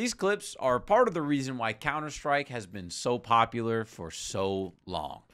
These clips are part of the reason why Counter Strike has been so popular for so long.